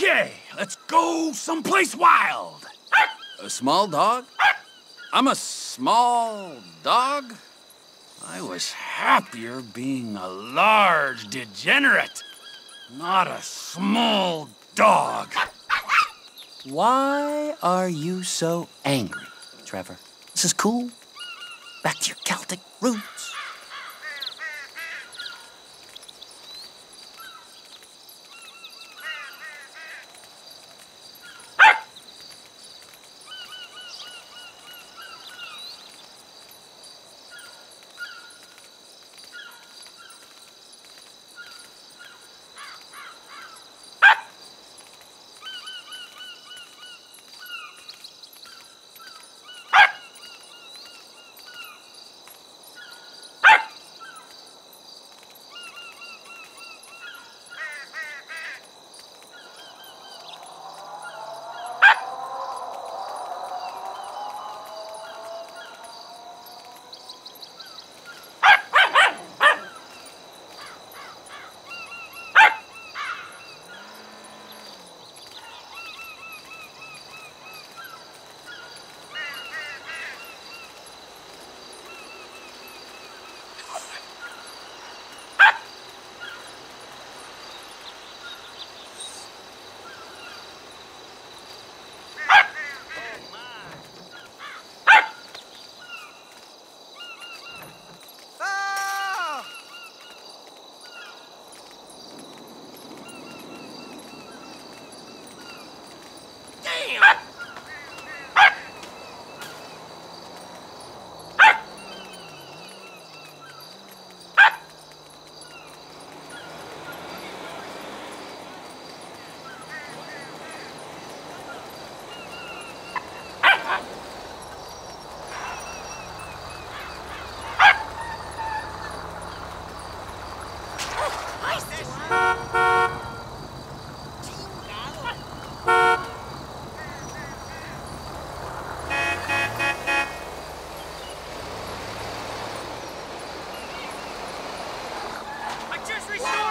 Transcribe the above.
Okay, let's go someplace wild. A small dog? I'm a small dog? I was happier being a large degenerate, not a small dog. Why are you so angry, Trevor? This is cool. Back to your Celtic roots. Isis! Just restore!